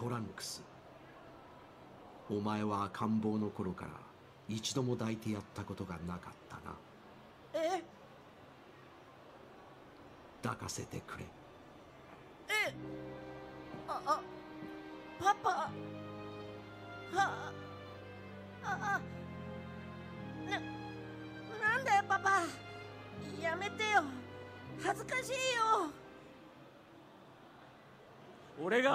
トランクス。お前は赤ん坊の頃から一度も抱いてやったことがなかったな。え？抱かせてくれ。え？ああパパ。はああななんだよパパ。やめてよ。恥ずかしいよ俺が